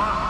one.